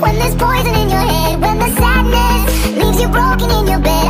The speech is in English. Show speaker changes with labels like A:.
A: When there's poison in your head When the sadness leaves you broken in your bed.